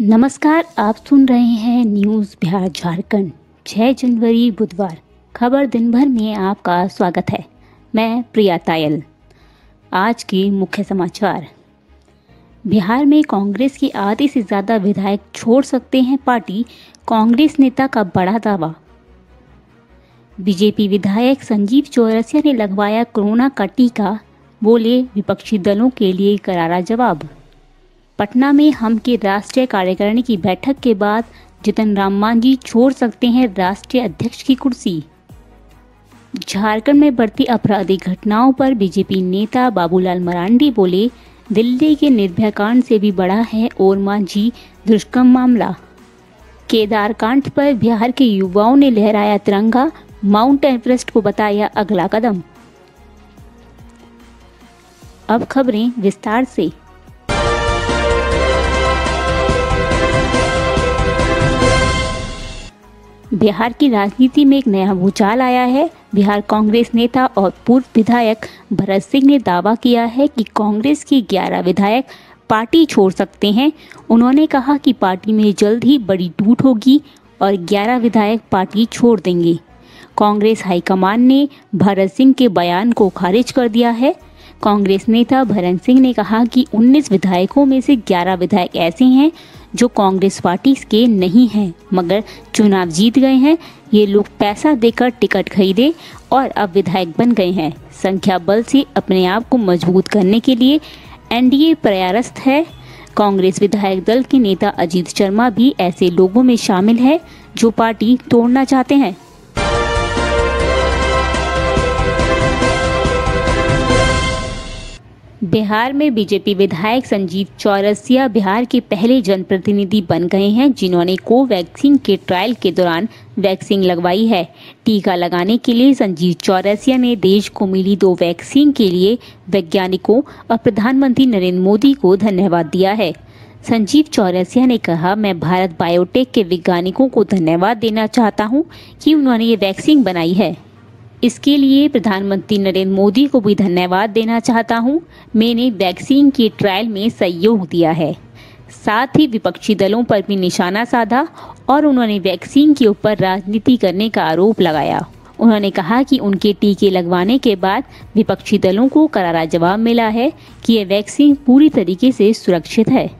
नमस्कार, आप सुन रहे हैं न्यूज़ बिहार झारखंड 6 जनवरी बुधवार। खबर दिन भर में आपका स्वागत है। मैं प्रिया तायल। आज के मुख्य समाचार। बिहार में कांग्रेस के आधे से ज़्यादा विधायक छोड़ सकते हैं पार्टी, कांग्रेस नेता का बड़ा दावा। बीजेपी विधायक संजीव चौरसिया ने लगवाया कोरोना का टीका, बोले विपक्षी दलों के लिए करारा जवाब। पटना में हम के राष्ट्रीय कार्यकारिणी की बैठक के बाद जितन राम मांझी छोड़ सकते हैं राष्ट्रीय अध्यक्ष की कुर्सी। झारखंड में बढ़ती आपराधिक घटनाओं पर बीजेपी नेता बाबूलाल मरांडी बोले, दिल्ली के निर्भया कांड से भी बड़ा है और मांझी दुष्कर्म मामला। केदार कांड पर बिहार के युवाओं ने लहराया तिरंगा, माउंट एवरेस्ट को बताया अगला कदम। अब खबरें विस्तार से। बिहार की राजनीति में एक नया भूचाल आया है। बिहार कांग्रेस नेता और पूर्व विधायक भरत सिंह ने दावा किया है कि कांग्रेस के 11 विधायक पार्टी छोड़ सकते हैं। उन्होंने कहा कि पार्टी में जल्द ही बड़ी टूट होगी और 11 विधायक पार्टी छोड़ देंगे। कांग्रेस हाईकमान ने भरत सिंह के बयान को खारिज कर दिया है। कांग्रेस नेता भरत सिंह ने कहा कि 19 विधायकों में से 11 विधायक ऐसे हैं जो कांग्रेस पार्टी के नहीं हैं, मगर चुनाव जीत गए हैं, ये लोग पैसा देकर टिकट खरीदे और अब विधायक बन गए हैं। संख्या बल से अपने आप को मज़बूत करने के लिए एनडीए प्रयासरत है। कांग्रेस विधायक दल के नेता अजीत शर्मा भी ऐसे लोगों में शामिल है, जो पार्टी तोड़ना चाहते हैं। बिहार में बीजेपी विधायक संजीव चौरसिया बिहार के पहले जनप्रतिनिधि बन गए हैं, जिन्होंने कोवैक्सीन के ट्रायल के दौरान वैक्सीन लगवाई है। टीका लगाने के लिए संजीव चौरसिया ने देश को मिली दो वैक्सीन के लिए वैज्ञानिकों और प्रधानमंत्री नरेंद्र मोदी को धन्यवाद दिया है। संजीव चौरसिया ने कहा, मैं भारत बायोटेक के वैज्ञानिकों को धन्यवाद देना चाहता हूँ कि उन्होंने ये वैक्सीन बनाई है। इसके लिए प्रधानमंत्री नरेंद्र मोदी को भी धन्यवाद देना चाहता हूँ। मैंने वैक्सीन के ट्रायल में सहयोग दिया है। साथ ही विपक्षी दलों पर भी निशाना साधा और उन्होंने वैक्सीन के ऊपर राजनीति करने का आरोप लगाया। उन्होंने कहा कि उनके टीके लगवाने के बाद विपक्षी दलों को करारा जवाब मिला है कि यह वैक्सीन पूरी तरीके से सुरक्षित है।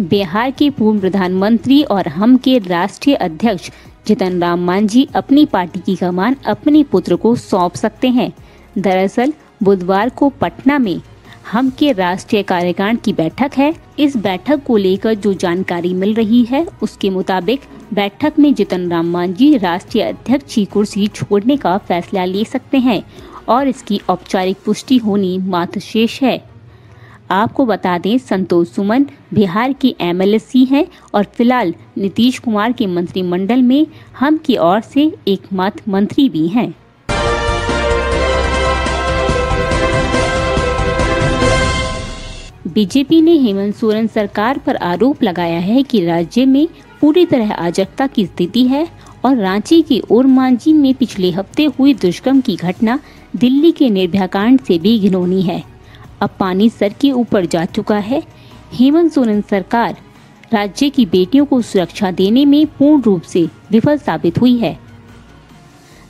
बिहार के पूर्व प्रधानमंत्री और हम के राष्ट्रीय अध्यक्ष जितन राम मांझी अपनी पार्टी की कमान अपने पुत्र को सौंप सकते हैं। दरअसल, बुधवार को पटना में हम के राष्ट्रीय कार्यकारिणी की बैठक है। इस बैठक को लेकर जो जानकारी मिल रही है, उसके मुताबिक बैठक में जितन राम मांझी राष्ट्रीय अध्यक्ष की कुर्सी छोड़ने का फैसला ले सकते हैं और इसकी औपचारिक पुष्टि होनी मात्र शेष है। आपको बता दें, संतोष सुमन बिहार की एमएलसी हैं और फ़िलहाल नीतीश कुमार के मंत्रिमंडल में हम की ओर से एकमात्र मंत्री भी हैं। बीजेपी ने हेमंत सोरेन सरकार पर आरोप लगाया है कि राज्य में पूरी तरह अराजकता की स्थिति है और रांची के ओर मांझी में पिछले हफ़्ते हुई दुष्कर्म की घटना दिल्ली के निर्भया कांड से भी घिनौनी है। अब पानी सर के ऊपर जा चुका है। हेमंत सोरेन सरकार राज्य की बेटियों को सुरक्षा देने में पूर्ण रूप से विफल साबित हुई है।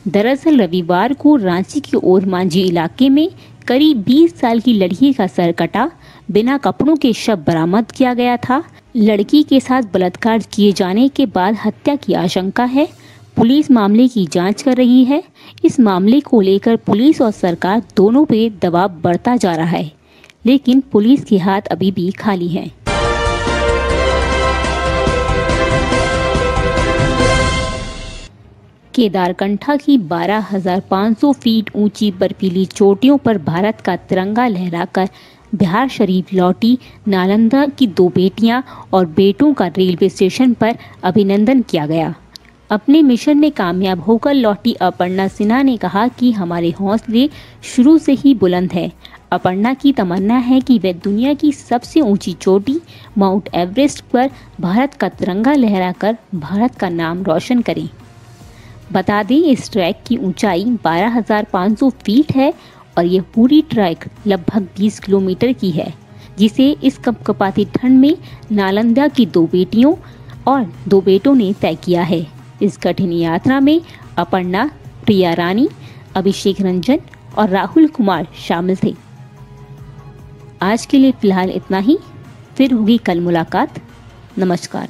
दरअसल रविवार को रांची के ओर मांझी इलाके में करीब 20 साल की लड़की का सर कटा बिना कपड़ों के शव बरामद किया गया था। लड़की के साथ बलात्कार किए जाने के बाद हत्या की आशंका है। पुलिस मामले की जाँच कर रही है। इस मामले को लेकर पुलिस और सरकार दोनों पे दबाव बढ़ता जा रहा है। लेकिन पुलिस के हाथ अभी भी खाली हैं। केदारकंठा की 12,500 फीट ऊँची बर्फीली चोटियों पर भारत का तिरंगा लहराकर बिहार शरीफ लौटी नालंदा की दो बेटियाँ और बेटों का रेलवे स्टेशन पर अभिनंदन किया गया। अपने मिशन में कामयाब होकर लौटी अपर्णा सिन्हा ने कहा कि हमारे हौसले शुरू से ही बुलंद है। अपर्णा की तमन्ना है कि वे दुनिया की सबसे ऊँची चोटी माउंट एवरेस्ट पर भारत का तिरंगा लहराकर भारत का नाम रोशन करें। बता दें इस ट्रैक की ऊंचाई 12,500 फीट है और ये पूरी ट्रैक लगभग 20 किलोमीटर की है जिसे इस कपकपाती ठंड में नालंदा की दो बेटियों और दो बेटों ने तय किया है। इस कठिन यात्रा में अपर्णा, प्रिया रानी, अभिषेक रंजन और राहुल कुमार शामिल थे। आज के लिए फ़िलहाल इतना ही। फिर होगी कल मुलाकात। नमस्कार।